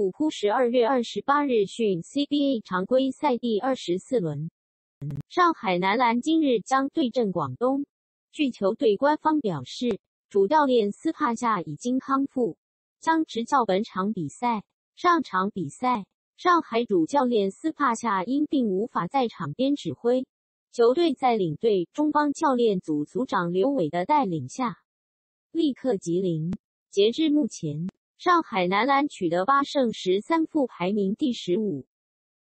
虎扑十二月二十八日讯，CBA 常规赛第二十四轮，上海男篮今日将对阵广东。据球队官方表示，主教练斯帕夏已经康复，将执教本场比赛。上场比赛，上海主教练斯帕夏因病无法在场边指挥，球队在领队中方教练组组长刘伟的带领下，立刻吉林。截至目前。上海男篮取得八胜十三负，排名第十五。